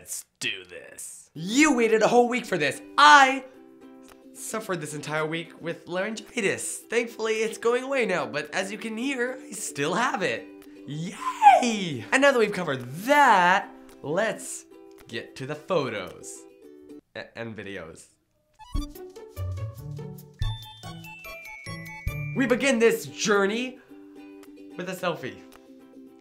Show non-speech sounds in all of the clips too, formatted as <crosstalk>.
Let's do this. You waited a whole week for this. I suffered this entire week with laryngitis. Thankfully, it's going away now, but as you can hear, I still have it. Yay! And now that we've covered that, let's get to the photos A- and videos. We begin this journey with a selfie.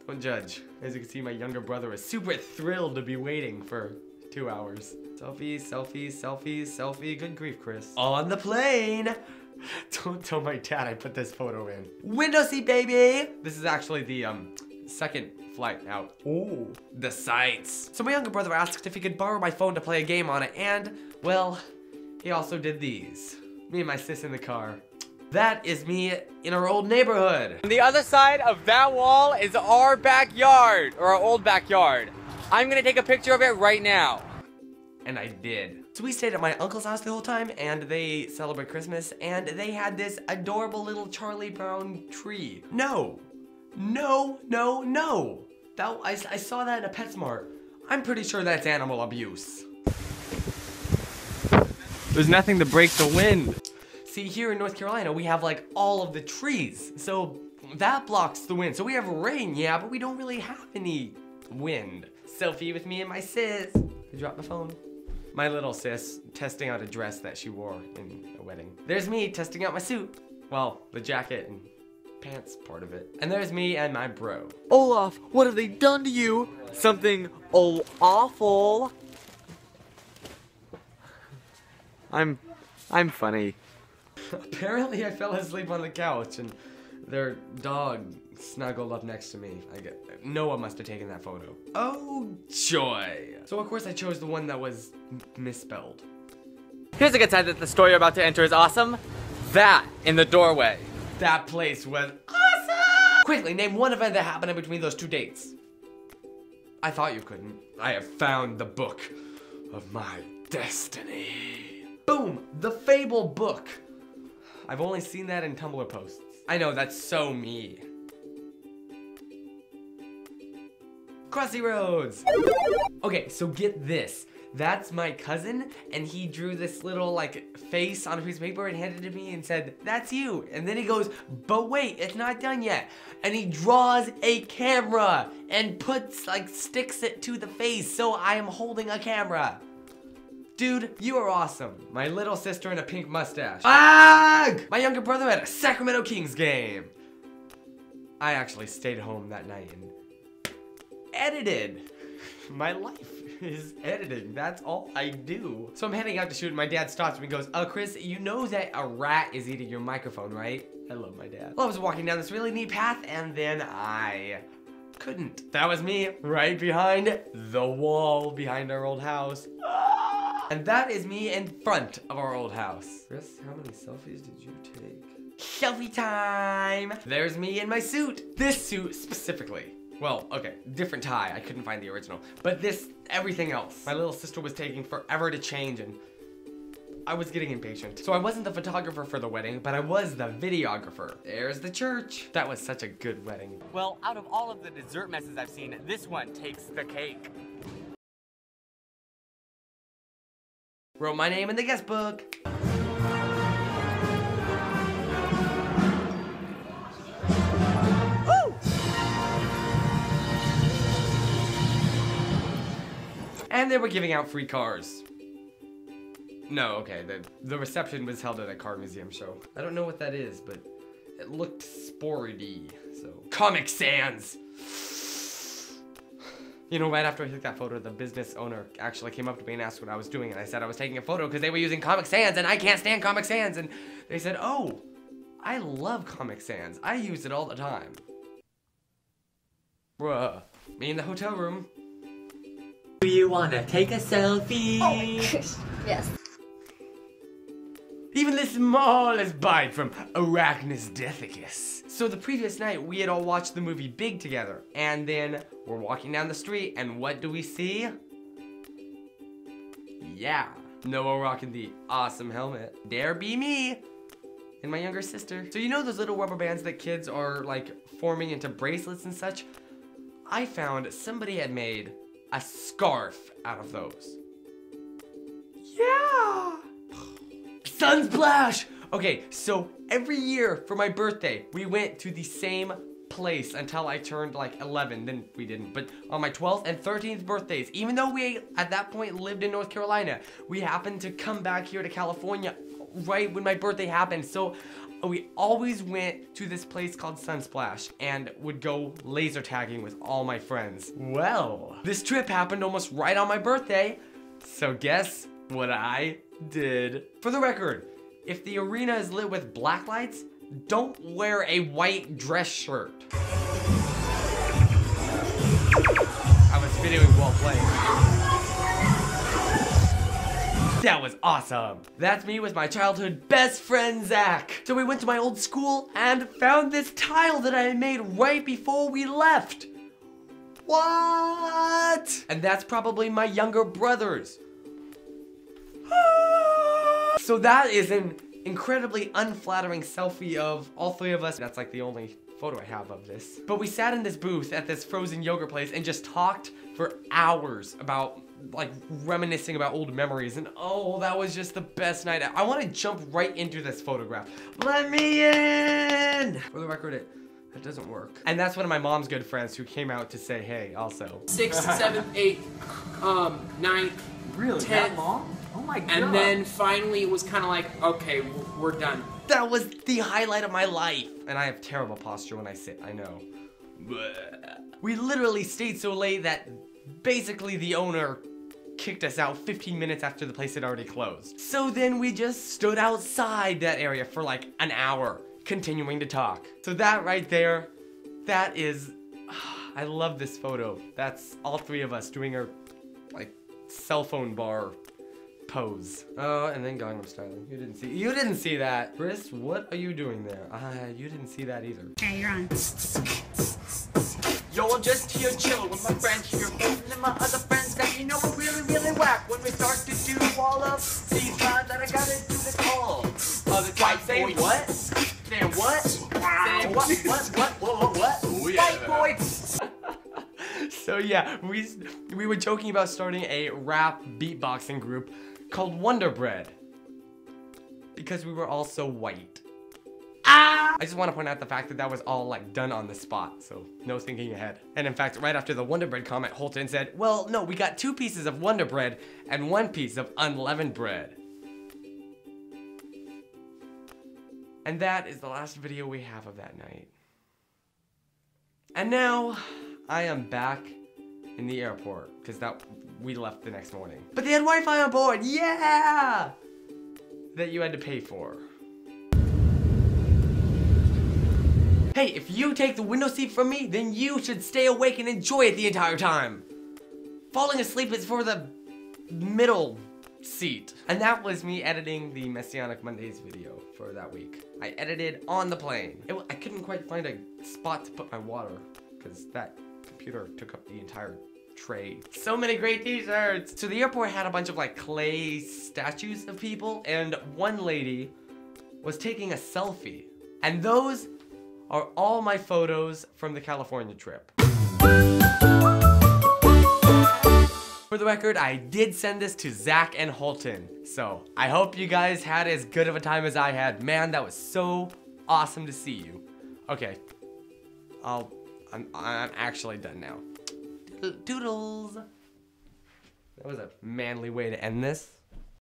Don't judge. As you can see, my younger brother is super thrilled to be waiting for two hours. Selfie, selfie, selfie, selfie. Good grief, Chris. On the plane. <laughs> Don't tell my dad I put this photo in. Window seat, baby. This is actually the um second flight out. Ooh, the sights. So my younger brother asked if he could borrow my phone to play a game on it, and well, he also did these. Me and my sis in the car. That is me in our old neighborhood. On the other side of that wall is our backyard, or our old backyard. I'm gonna take a picture of it right now. And I did. So we stayed at my uncle's house the whole time, and they celebrate Christmas, and they had this adorable little Charlie Brown tree. No, no, no, no. That I, I saw that in a PetSmart. I'm pretty sure that's animal abuse. There's nothing to break the wind. See, here in North Carolina, we have like all of the trees. So that blocks the wind. So we have rain, yeah, but we don't really have any wind. Selfie with me and my sis. I dropped my phone. My little sis testing out a dress that she wore in a wedding. There's me testing out my suit. Well, the jacket and pants part of it. And there's me and my bro. Olaf, what have they done to you? Something oh awful. I'm, I'm funny. Apparently I fell asleep on the couch and their dog snuggled up next to me. I get, Noah must have taken that photo. Oh, joy. So of course I chose the one that was misspelled. Here's a good sign that the story you're about to enter is awesome. That in the doorway. That place was awesome! Quickly, name one event that happened in between those two dates. I thought you couldn't. I have found the book of my destiny. Boom! The Fable book. I've only seen that in Tumblr posts. I know, that's so me. Crossy Roads! Okay, so get this. That's my cousin, and he drew this little like face on a piece of paper and handed it to me and said, that's you. And then he goes, but wait, it's not done yet. And he draws a camera and puts like sticks it to the face so I am holding a camera. Dude, you are awesome. My little sister in a pink mustache. Ag! My younger brother at a Sacramento Kings game. I actually stayed home that night and edited. My life <laughs> is editing. That's all I do. So I'm heading out to shoot and my dad stops me and goes, uh, Chris, you know that a rat is eating your microphone, right? I love my dad. Well, I was walking down this really neat path and then I couldn't. That was me right behind the wall behind our old house. And that is me in front of our old house. Chris, how many selfies did you take? Selfie time! There's me in my suit. This suit specifically. Well, okay, different tie. I couldn't find the original. But this, everything else. My little sister was taking forever to change and I was getting impatient. So I wasn't the photographer for the wedding, but I was the videographer. There's the church. That was such a good wedding. Well, out of all of the dessert messes I've seen, this one takes the cake. Wrote my name in the guest book. And they were giving out free cars. No, okay, the, the reception was held at a car museum show. I don't know what that is, but it looked sporty, so. Comic Sans! You know, right after I took that photo, the business owner actually came up to me and asked what I was doing, and I said I was taking a photo because they were using Comic Sans, and I can't stand Comic Sans, and they said, oh, I love Comic Sans. I use it all the time. Bruh. Me in the hotel room. Do you wanna take a selfie? Oh yes. Smallest bite from Arachnus Deathicus. So the previous night, we had all watched the movie Big together, and then we're walking down the street, and what do we see? Yeah, Noah rocking the awesome helmet. Dare be me! And my younger sister. So you know those little rubber bands that kids are like forming into bracelets and such? I found somebody had made a scarf out of those. Sunsplash! Okay, so every year for my birthday, we went to the same place until I turned like 11. Then we didn't. But on my 12th and 13th birthdays, even though we at that point lived in North Carolina, we happened to come back here to California right when my birthday happened. So we always went to this place called Sunsplash and would go laser tagging with all my friends. Well, this trip happened almost right on my birthday. So guess what I did? For the record, if the arena is lit with black lights, don't wear a white dress shirt. I was videoing while playing. That was awesome. That's me with my childhood best friend, Zach. So we went to my old school and found this tile that I made right before we left. What? And that's probably my younger brother's. So that is an incredibly unflattering selfie of all three of us. That's like the only photo I have of this. But we sat in this booth at this frozen yogurt place and just talked for hours about like reminiscing about old memories and oh that was just the best night I want to jump right into this photograph let me in for the record it that doesn't work and that's one of my mom's good friends who came out to say hey also Sixth, seventh, eighth, um, ninth, Really? Ten. That long? My god. and then finally it was kind of like, okay, we're done. that was the highlight of my life and I have terrible posture when I sit I know we literally stayed so late that basically the owner kicked us out 15 minutes after the place had already closed. So then we just stood outside that area for like an hour, continuing to talk. So that right there, that is, <sighs> I love this photo. That's all three of us doing our like cell phone bar pose. Oh, and then Gangnam Styling. You didn't see, you didn't see that. Chris, what are you doing there? Uh, you didn't see that either. Okay, you're on. Yo, I'm just here chilling with my friends here, and my other friends that you know are really, really whack when we start to do all of these lines that I gotta do the call. Other type say what? Saying what? Saying what? What? What? What? What? What? <laughs> White boy. <laughs> So yeah, we we were joking about starting a rap beatboxing group called Wonder Bread because we were all so white. Ah! I just want to point out the fact that that was all like done on the spot, so no thinking ahead. And in fact, right after the Wonder Bread comment, Holton said, "Well, no, we got two pieces of Wonder Bread and one piece of unleavened bread." And that is the last video we have of that night. And now I am back in the airport because that we left the next morning. But they had Wi-Fi on board. Yeah, that you had to pay for. Hey, if you take the window seat from me, then you should stay awake and enjoy it the entire time. Falling asleep is for the middle seat. And that was me editing the Messianic Mondays video for that week. I edited on the plane. It, I couldn't quite find a spot to put my water because that computer took up the entire tray. So many great t-shirts. So the airport had a bunch of like clay statues of people and one lady was taking a selfie. And those are all my photos from the California trip. For the record, I did send this to Zach and Holton. So I hope you guys had as good of a time as I had. Man, that was so awesome to see you. Okay, I'll, I'm, I'm actually done now. Doodles. That was a manly way to end this.